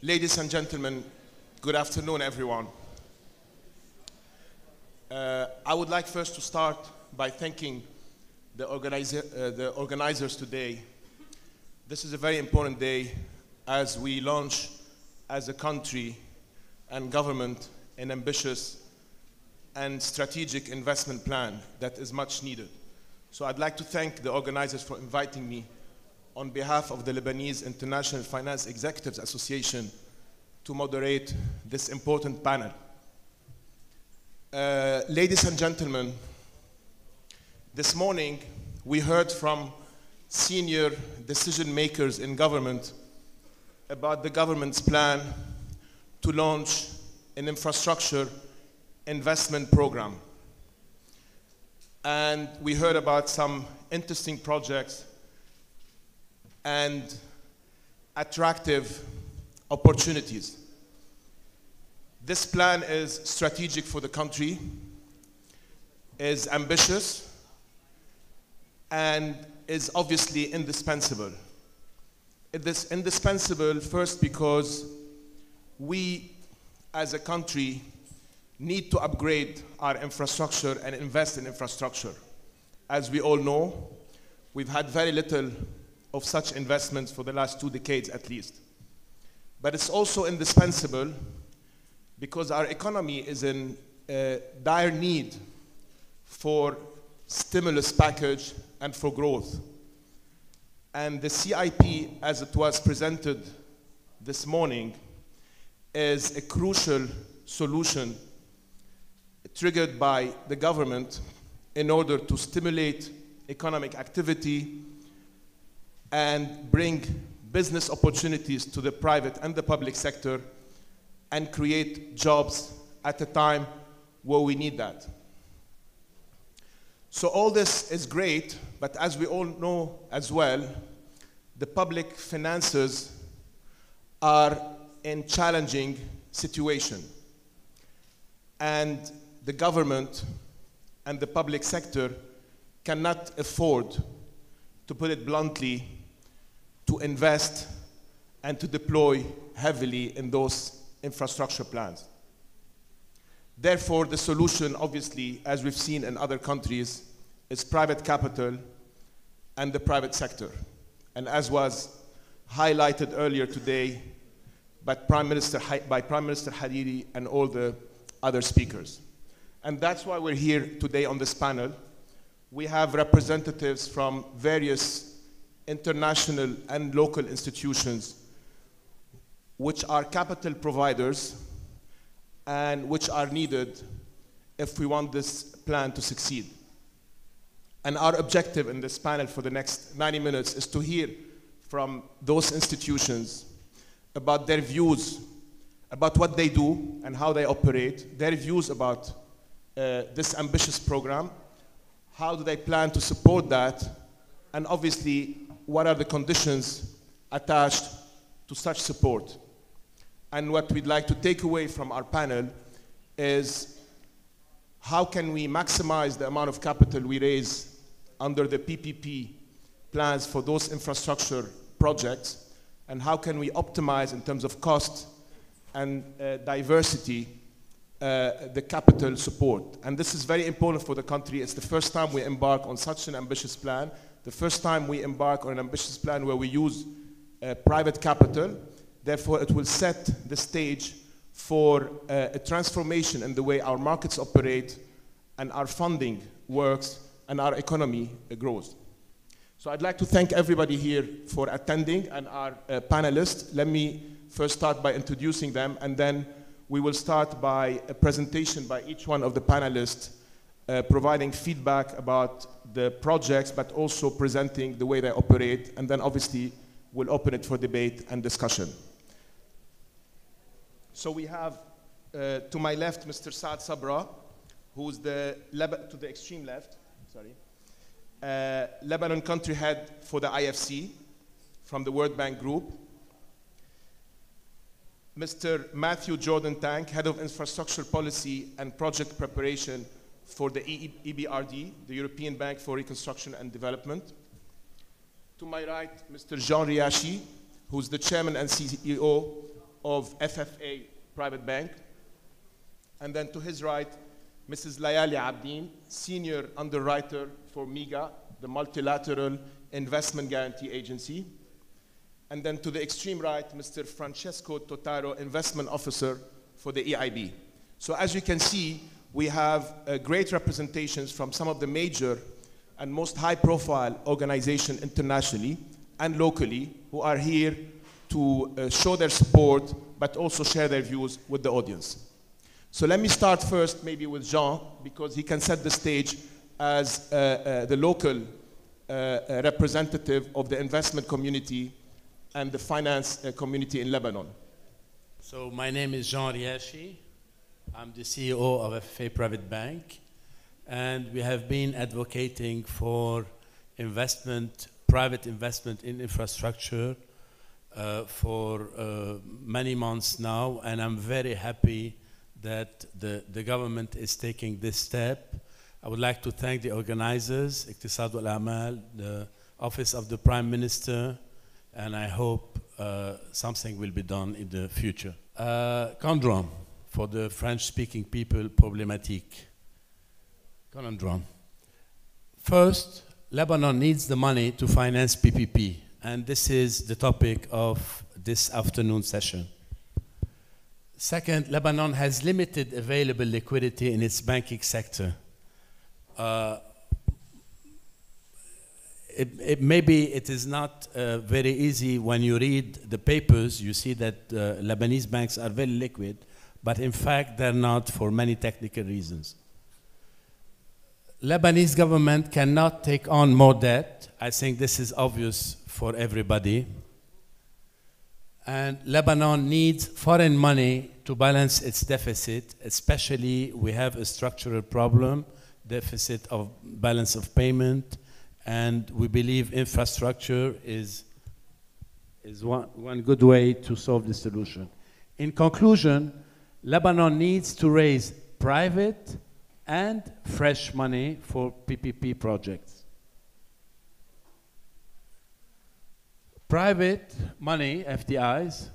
Ladies and gentlemen, good afternoon, everyone. Uh, I would like first to start by thanking the, organizer, uh, the organizers today. This is a very important day as we launch as a country and government an ambitious and strategic investment plan that is much needed. So I'd like to thank the organizers for inviting me on behalf of the Lebanese International Finance Executives Association to moderate this important panel. Uh, ladies and gentlemen, this morning we heard from senior decision makers in government about the government's plan to launch an infrastructure investment program. And we heard about some interesting projects and attractive opportunities. This plan is strategic for the country, is ambitious, and is obviously indispensable. It is indispensable first because we as a country need to upgrade our infrastructure and invest in infrastructure. As we all know, we've had very little of such investments for the last two decades at least. But it's also indispensable because our economy is in uh, dire need for stimulus package and for growth. And the CIP, as it was presented this morning, is a crucial solution triggered by the government in order to stimulate economic activity and bring business opportunities to the private and the public sector and create jobs at a time where we need that. So all this is great, but as we all know as well, the public finances are in challenging situation. And the government and the public sector cannot afford, to put it bluntly, to invest and to deploy heavily in those infrastructure plans. Therefore, the solution, obviously, as we've seen in other countries, is private capital and the private sector. And as was highlighted earlier today by Prime Minister, by Prime Minister Hariri and all the other speakers. And that's why we're here today on this panel. We have representatives from various international and local institutions which are capital providers and which are needed if we want this plan to succeed. And our objective in this panel for the next 90 minutes is to hear from those institutions about their views about what they do and how they operate, their views about uh, this ambitious program, how do they plan to support that, and obviously what are the conditions attached to such support. And what we'd like to take away from our panel is how can we maximize the amount of capital we raise under the PPP plans for those infrastructure projects, and how can we optimize in terms of cost and uh, diversity uh, the capital support. And this is very important for the country. It's the first time we embark on such an ambitious plan the first time we embark on an ambitious plan where we use uh, private capital. Therefore, it will set the stage for uh, a transformation in the way our markets operate and our funding works and our economy uh, grows. So I'd like to thank everybody here for attending and our uh, panelists. Let me first start by introducing them and then we will start by a presentation by each one of the panelists uh, providing feedback about the projects, but also presenting the way they operate, and then obviously we'll open it for debate and discussion. So we have uh, to my left Mr. Saad Sabra, who's the Leb to the extreme left, sorry, uh, Lebanon country head for the IFC from the World Bank Group. Mr. Matthew Jordan Tank, head of infrastructure policy and project preparation for the EBRD, the European Bank for Reconstruction and Development. To my right, Mr. Jean Riachi, who's the chairman and CEO of FFA Private Bank. And then to his right, Mrs. Layali Abdin, Senior Underwriter for MIGA, the Multilateral Investment Guarantee Agency. And then to the extreme right, Mr. Francesco Totaro, Investment Officer for the EIB. So as you can see, we have uh, great representations from some of the major and most high-profile organizations internationally and locally who are here to uh, show their support, but also share their views with the audience. So let me start first maybe with Jean, because he can set the stage as uh, uh, the local uh, uh, representative of the investment community and the finance community in Lebanon. So my name is Jean Riachi. I'm the CEO of FFA Private Bank, and we have been advocating for investment, private investment in infrastructure uh, for uh, many months now, and I'm very happy that the, the government is taking this step. I would like to thank the organizers, Iqtisad wal Amal, the Office of the Prime Minister, and I hope uh, something will be done in the future. Uh, conundrum for the French-speaking people, problématique. Conundrum. First, Lebanon needs the money to finance PPP, and this is the topic of this afternoon session. Second, Lebanon has limited available liquidity in its banking sector. Uh, it, it, maybe it is not uh, very easy when you read the papers, you see that uh, Lebanese banks are very liquid, but in fact they're not for many technical reasons. Lebanese government cannot take on more debt. I think this is obvious for everybody. And Lebanon needs foreign money to balance its deficit, especially we have a structural problem, deficit of balance of payment, and we believe infrastructure is, is one, one good way to solve the solution. In conclusion, Lebanon needs to raise private and fresh money for PPP projects. Private money, FDIs,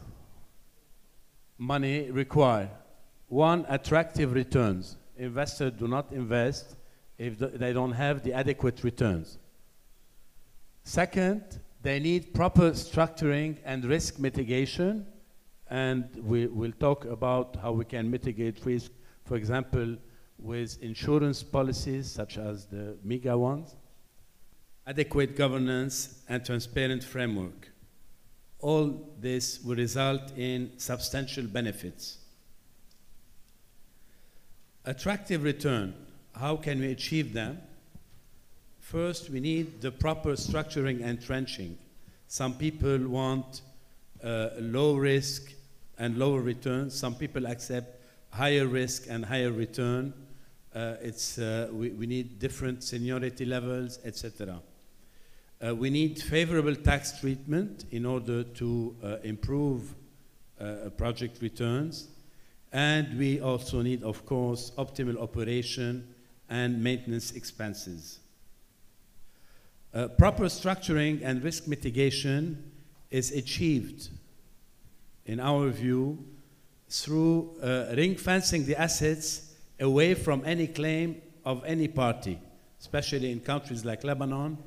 money require one, attractive returns. Investors do not invest if they don't have the adequate returns. Second, they need proper structuring and risk mitigation, and we will talk about how we can mitigate risk, for example, with insurance policies such as the MIGA ones, adequate governance and transparent framework. All this will result in substantial benefits. Attractive return, how can we achieve them? First, we need the proper structuring and tranching. Some people want uh, low risk and lower return. Some people accept higher risk and higher return. Uh, it's, uh, we, we, need different seniority levels, etc. Uh, we need favorable tax treatment in order to uh, improve uh, project returns. And we also need, of course, optimal operation and maintenance expenses. Uh, proper structuring and risk mitigation is achieved, in our view, through uh, ring fencing the assets away from any claim of any party, especially in countries like Lebanon.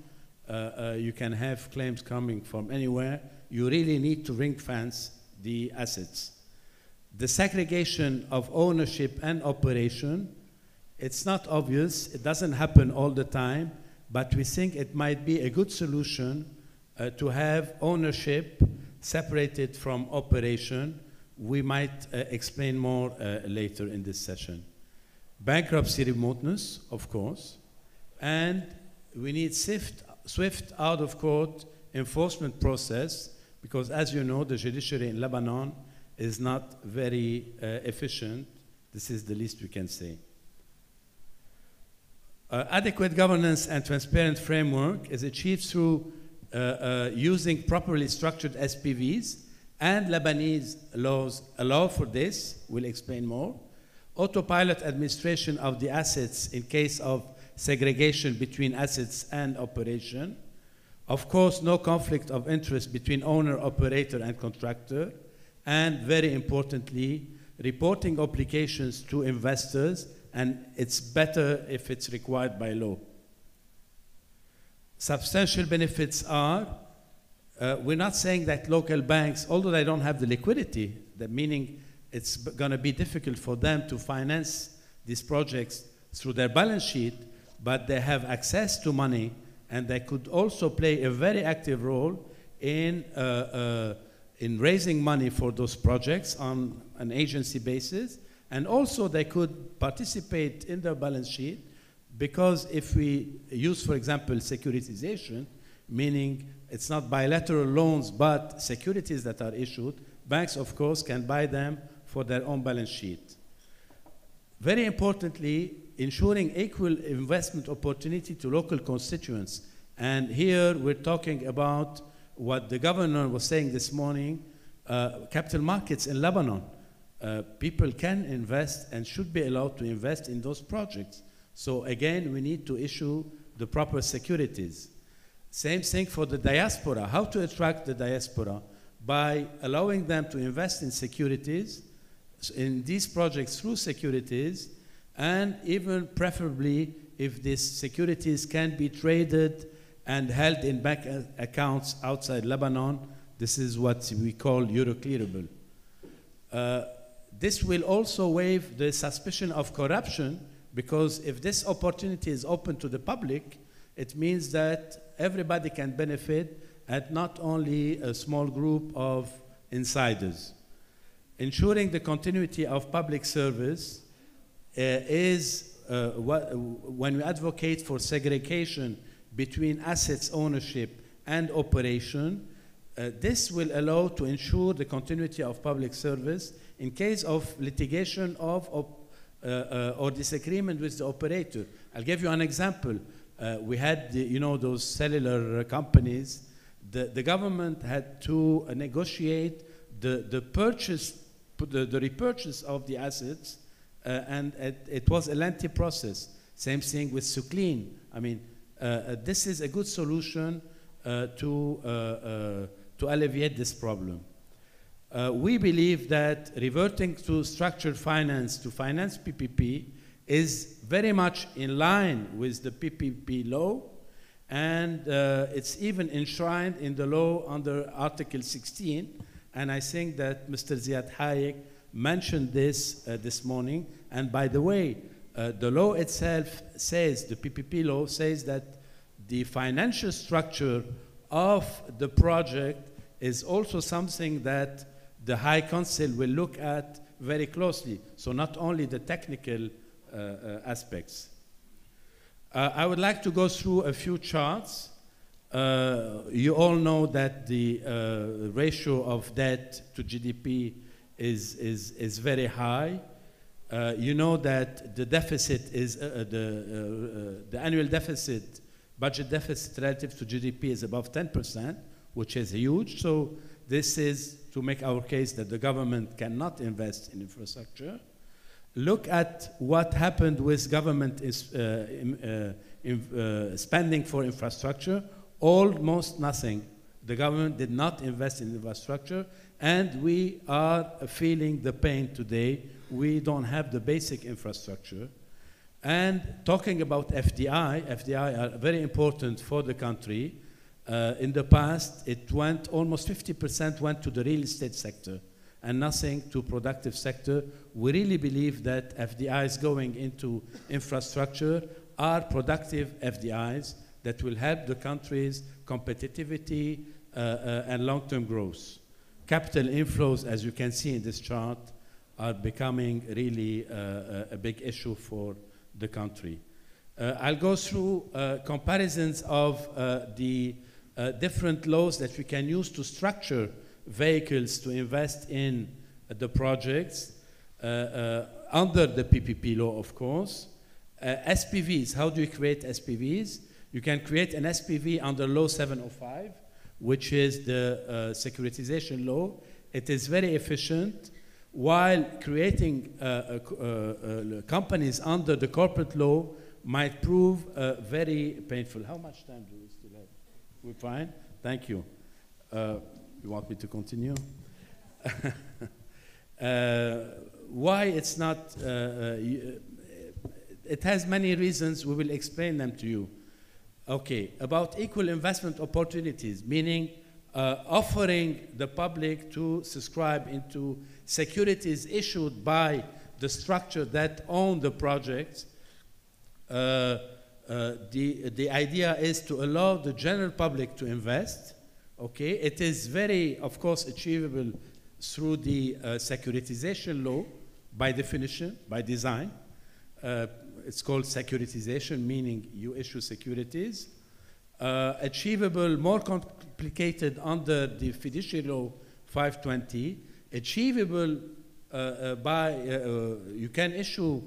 Uh, uh you can have claims coming from anywhere. You really need to ring fence the assets. The segregation of ownership and operation, it's not obvious, it doesn't happen all the time, but we think it might be a good solution uh, to have ownership separated from operation. We might uh, explain more uh, later in this session. Bankruptcy remoteness, of course, and we need swift, swift out-of-court enforcement process because, as you know, the judiciary in Lebanon is not very uh, efficient. This is the least we can say. Uh, adequate governance and transparent framework is achieved through Uh, uh, using properly structured SPVs, and Lebanese laws allow for this. We'll explain more. Autopilot administration of the assets in case of segregation between assets and operation. Of course, no conflict of interest between owner, operator, and contractor. and very importantly, reporting obligations to investors, and it's better if it's required by law. Substantial benefits are uh, we're not saying that local banks, although they don't have the liquidity, that meaning it's going to be difficult for them to finance these projects through their balance sheet, but they have access to money and they could also play a very active role in, uh, uh, in raising money for those projects on an agency basis. And also they could participate in their balance sheet because if we use, for example, securitization, meaning it's not bilateral loans but securities that are issued, banks, of course, can buy them for their own balance sheet. Very importantly, ensuring equal investment opportunity to local constituents. And here we're talking about what the governor was saying this morning, uh, capital markets in Lebanon. Uh, people can invest and should be allowed to invest in those projects. So again, we need to issue the proper securities. Same thing for the diaspora. How to attract the diaspora? By allowing them to invest in securities, in these projects through securities, and even preferably if these securities can be traded and held in bank accounts outside Lebanon. This is what we call Euroclearable. Uh, this will also waive the suspicion of corruption because if this opportunity is open to the public, it means that everybody can benefit and not only a small group of insiders. Ensuring the continuity of public service uh, is uh, what, when we advocate for segregation between assets ownership and operation, uh, this will allow to ensure the continuity of public service in case of litigation of, uh, or disagreement with the operator. I'll give you an example. Uh, we had, the, you know, those cellular companies. The, the government had to uh, negotiate the, the purchase, the, the repurchase of the assets, uh, and it, it, was a lengthy process. Same thing with Sukleen. I mean, uh, uh, this is a good solution uh, to, to alleviate this problem. We believe that reverting to structured finance to finance PPP is very much in line with the PPP law, and uh, it's even enshrined in the law under Article 16. And I think that Mr. Ziad Hayek mentioned this uh, this morning. And by the way, uh, the law itself says, the PPP law says that the financial structure of the project is also something that the High Council will look at very closely. So not only the technical uh, uh, aspects. Uh, I would like to go through a few charts. you all know that the ratio of debt to GDP is, is, is very high. Uh, you know that the deficit is uh, the, uh, the annual deficit, budget deficit relative to GDP is above 10%, which is huge. So this is to make our case that the government cannot invest in infrastructure look at what happened with government is, uh, in, uh, in, uh, spending for infrastructure, almost nothing. The government did not invest in infrastructure, and we are feeling the pain today. We don't have the basic infrastructure. And talking about FDI, FDI are very important for the country. Uh, in the past, it went almost 50% went to the real estate sector and nothing to productive sector. We really believe that FDIs going into infrastructure are productive FDIs that will help the country's competitivity uh, uh, and long-term growth. Capital inflows, as you can see in this chart, are becoming really uh, uh a big issue for the country. Uh, I'll go through comparisons of the different laws that we can use to structure vehicles to invest in the projects uh, uh, under the PPP law, of course. Uh, SPVs, how do you create SPVs? You can create an SPV under Law 705, which is the uh, securitization law. It is very efficient while creating uh, uh, companies under the corporate law might prove very painful. How much time do we? We're fine? Thank you. You want me to continue? Uh, why it's not, uh, uh, it has many reasons, we will explain them to you. Okay, about equal investment opportunities, meaning uh, offering the public to subscribe into securities issued by the structure that own the projects. Uh, uh, the, the idea is to allow the general public to invest. Okay, it is very, of course, achievable through the uh, securitization law by definition, by design. Uh, it's called securitization, meaning you issue securities. Uh, achievable, more complicated under the fiduciary law 520. Achievable uh, by, you can issue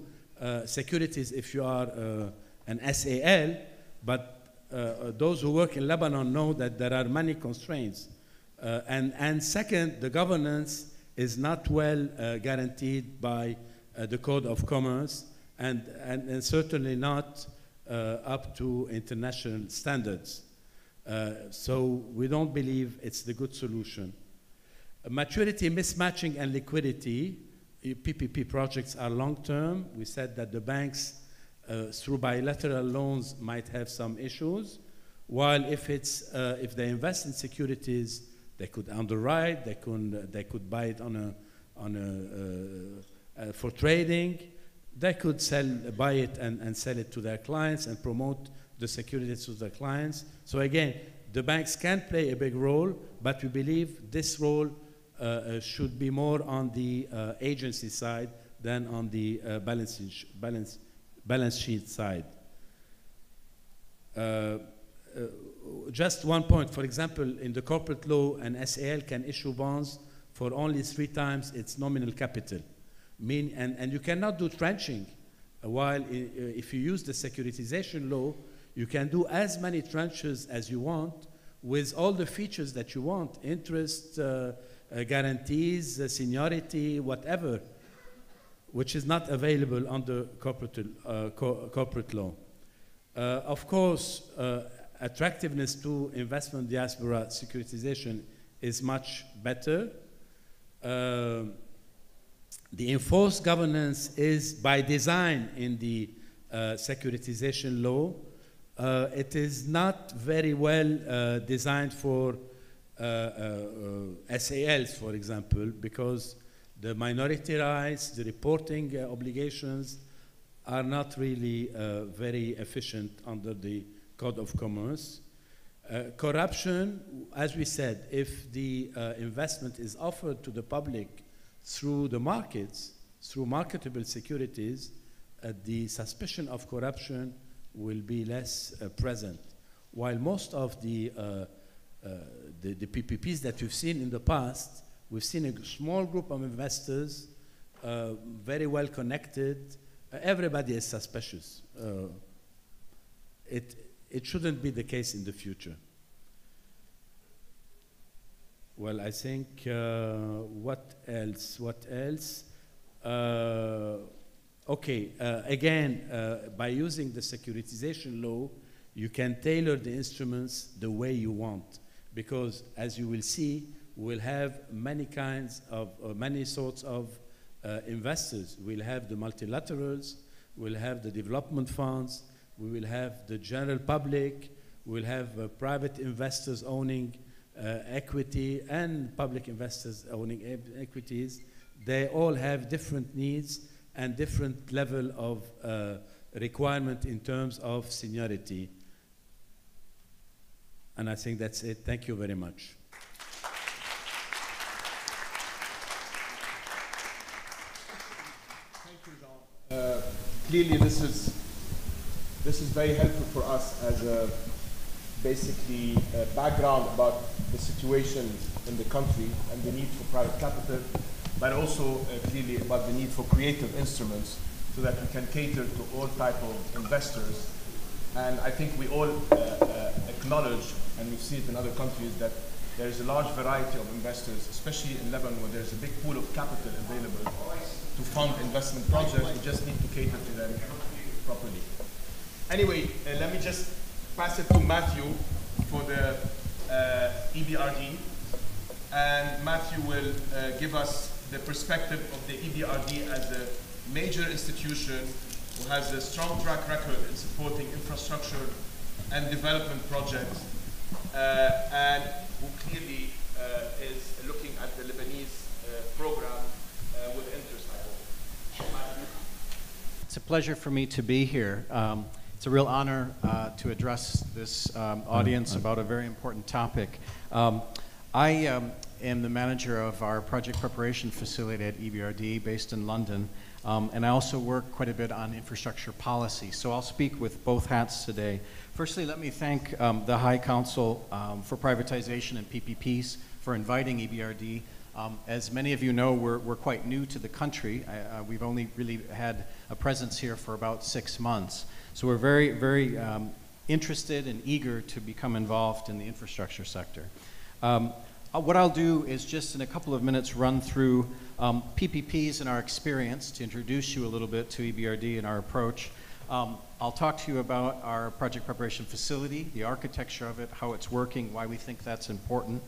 securities if you are an SAL, but uh, uh, those who work in Lebanon know that there are many constraints. Uh, and, and second, the governance is not well uh, guaranteed by uh, the Code of Commerce and, and, and certainly not uh, up to international standards. So we don't believe it's the good solution. Maturity mismatching and liquidity, PPP projects are long term. We said that the banks through bilateral loans might have some issues, while if it's uh, if they invest in securities, they could underwrite, they could they could buy it on a on a uh, uh, for trading, they could sell buy it and, and sell it to their clients and promote the securities to their clients. So again, the banks can play a big role, but we believe this role uh, uh, should be more on the uh, agency side than on the uh, balance, balance, balance sheet side. Uh, uh, just one point, for example, in the corporate law, an SAL can issue bonds for only three times its nominal capital. Mean, and, and you cannot do tranching, uh, while uh, if you use the securitization law, you can do as many tranches as you want with all the features that you want interest, uh, uh, guarantees, uh, seniority, whatever, which is not available under corporate, uh, co- corporate law. Uh, of course, uh, attractiveness to investment diaspora securitization is much better. Um, the enforced governance is by design in the uh, securitization law. Uh, it is not very well uh, designed for uh, uh, uh, SALs, for example, because the minority rights, the reporting uh, obligations are not really uh, very efficient under the Code of Commerce. Uh, corruption, as we said, if the uh, investment is offered to the public through the markets, through marketable securities, uh, the suspicion of corruption will be less uh, present. While most of the, the, the PPPs that we've seen in the past, we've seen a small group of investors, uh, very well connected. Uh, everybody is suspicious. Uh, it, it shouldn't be the case in the future. Well, I think uh, what else? What else? Uh, okay, uh, again, by using the securitization law, you can tailor the instruments the way you want. Because as you will see, we'll have many kinds of, uh, many sorts of uh, investors. We'll have the multilaterals, we'll have the development funds, we will have the general public, we'll have uh, private investors owning uh, equity and public investors owning e- equities. They all have different needs and different level of uh, requirement in terms of seniority. And I think that's it. Thank you very much. Thank you, Jean. Uh, clearly, this is this is very helpful for us as a basically a background about the situation in the country and the need for private capital, but also uh, clearly about the need for creative instruments so that we can cater to all type of investors. And I think we all uh, uh, acknowledge, and we see it in other countries, that there is a large variety of investors, especially in Lebanon, where there's a big pool of capital available to fund investment projects. We just need to cater to them properly. Anyway, uh, let me just pass it to Matthew for the uh, EBRD. And Matthew will uh, give us the perspective of the EBRD as a major institution who has a strong track record in supporting infrastructure and development projects, uh, and who clearly uh, is looking at the Lebanese uh, program uh, with interest. It's a pleasure for me to be here. Um, it's a real honor to address this um, audience about a very important topic. Um, I um, am the manager of our project preparation facility at EBRD based in London, um, and I also work quite a bit on infrastructure policy. So I'll speak with both hats today. Firstly, let me thank um, the High Council um, for Privatization and PPPs for inviting EBRD. Um, as many of you know, we're, we're quite new to the country. I, uh, we've only really had a presence here for about six months. So we're very, very um, interested and eager to become involved in the infrastructure sector. Um, uh, what I'll do is just in a couple of minutes run through um, PPPs and our experience to introduce you a little bit to EBRD and our approach. Um, I'll talk to you about our project preparation facility, the architecture of it, how it's working, why we think that's important,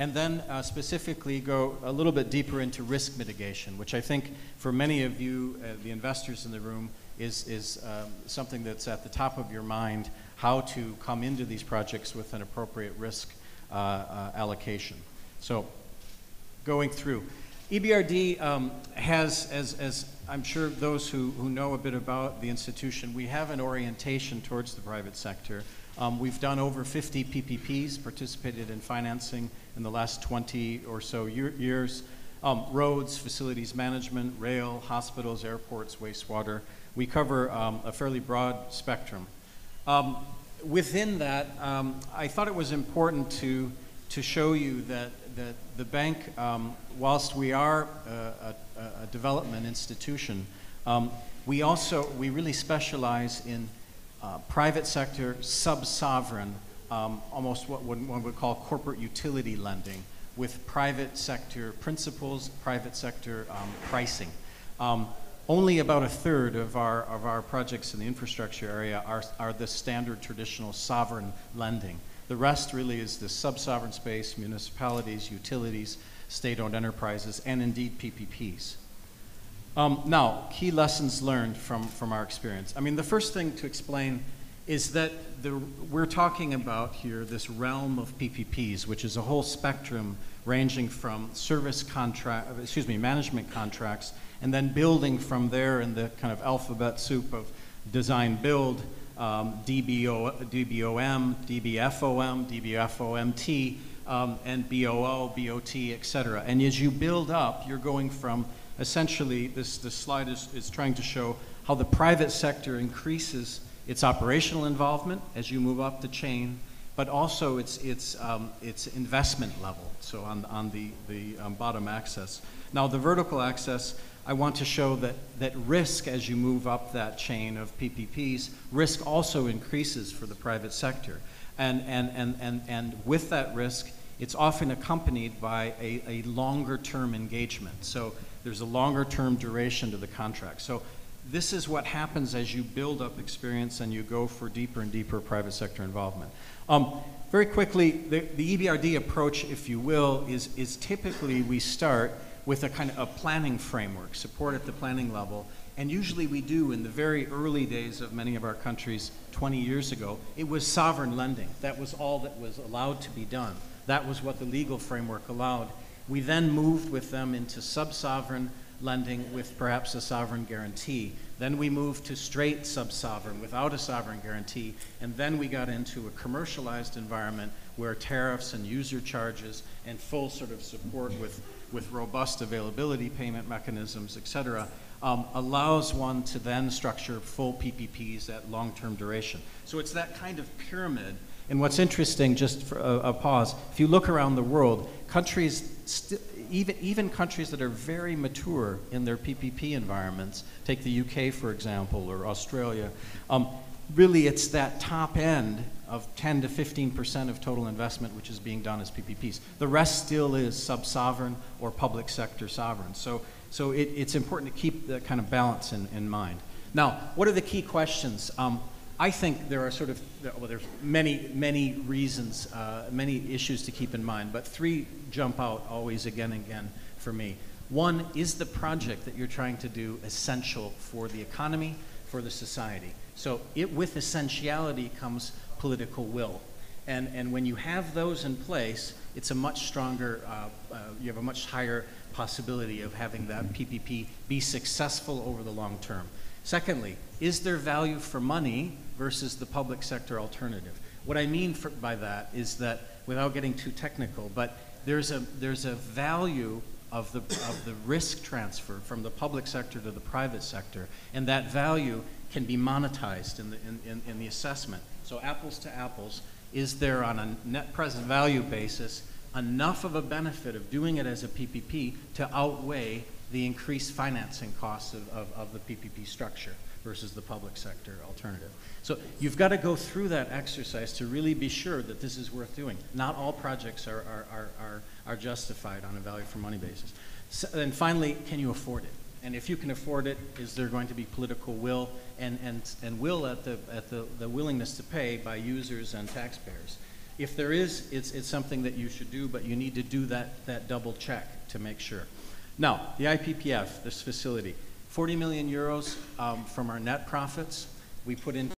and then uh, specifically go a little bit deeper into risk mitigation, which I think for many of you, uh, the investors in the room, is, is um, something that's at the top of your mind, how to come into these projects with an appropriate risk allocation. So going through. EBRD um, has, as, as I'm sure those who, who know a bit about the institution, we have an orientation towards the private sector. Um, we've done over 50 PPPs, participated in financing in the last 20 or so year, years. Um, roads, facilities management, rail, hospitals, airports, wastewater. We cover um, a fairly broad spectrum. Um, within that, um, I thought it was important to, to show you that, that the bank, um, whilst we are a, a, a development institution, um, we also, we really specialize in uh, private sector, sub-sovereign, um, almost what one would call corporate utility lending with private sector principles, private sector um, pricing. Only about a third of our, of our projects in the infrastructure area are, are the standard traditional sovereign lending. The rest really is the sub-sovereign space, municipalities, utilities, state-owned enterprises, and indeed PPPs. Um, now, key lessons learned from, from our experience. I mean, the first thing to explain is that the, we're talking about here this realm of PPPs, which is a whole spectrum ranging from service contract, excuse me, management contracts and then building from there in the kind of alphabet soup of design build, um, DBO, DBOM, DBFOM, DBFOMT, um, and BOO, BOT, et cetera. And as you build up, you're going from essentially, this, this slide is, is trying to show how the private sector increases its operational involvement as you move up the chain, but also its, its, um, its investment level, so on, on the, the um, bottom axis. Now, the vertical axis I want to show that, that risk as you move up that chain of PPPs, risk also increases for the private sector. And, and, and, and, and with that risk, it's often accompanied by a, a longer term engagement. So there's a longer term duration to the contract. So this is what happens as you build up experience and you go for deeper and deeper private sector involvement. Um, very quickly, the, the EBRD approach, if you will, is, is typically we start with a kind of a planning framework, support at the planning level. And usually we do in the very early days of many of our countries 20 years ago, it was sovereign lending. That was all that was allowed to be done. That was what the legal framework allowed. We then moved with them into sub-sovereign lending with perhaps a sovereign guarantee. Then we moved to straight sub-sovereign without a sovereign guarantee. And then we got into a commercialized environment where tariffs and user charges and full sort of support with with robust availability payment mechanisms, et cetera, um, allows one to then structure full PPPs at long-term duration. So it's that kind of pyramid. And what's interesting, just for a, a pause, if you look around the world, countries, even, even countries that are very mature in their PPP environments, take the UK for example, or Australia, um, really it's that top end of 10 to 15 percent of total investment which is being done as PPPs. The rest still is sub-sovereign or public sector sovereign. So, so it, it's important to keep that kind of balance in, in mind. Now, what are the key questions? Um, I think there are sort of, well, there's many, many reasons, uh, many issues to keep in mind, but three jump out always again and again for me. One, is the project that you're trying to do essential for the economy, for the society? So it, with essentiality comes political will. And, and when you have those in place, it's a much stronger, uh, uh, you have a much higher possibility of having that PPP be successful over the long term. Secondly, is there value for money versus the public sector alternative? What I mean for, by that is that, without getting too technical, but there's a, there's a value of the, of the risk transfer from the public sector to the private sector, and that value can be monetized in the, in, in, in the assessment. So apples to apples, is there on a net present value basis enough of a benefit of doing it as a PPP to outweigh the increased financing costs of, of, of the PPP structure versus the public sector alternative? So you've got to go through that exercise to really be sure that this is worth doing. Not all projects are, are, are, are, are justified on a value for money basis. So, and finally, can you afford it? And if you can afford it, is there going to be political will and, and, and will at, the, at the, the willingness to pay by users and taxpayers? If there is, it's, it's something that you should do, but you need to do that, that double check to make sure. Now, the IPPF, this facility, 40 million euros um, from our net profits. We put in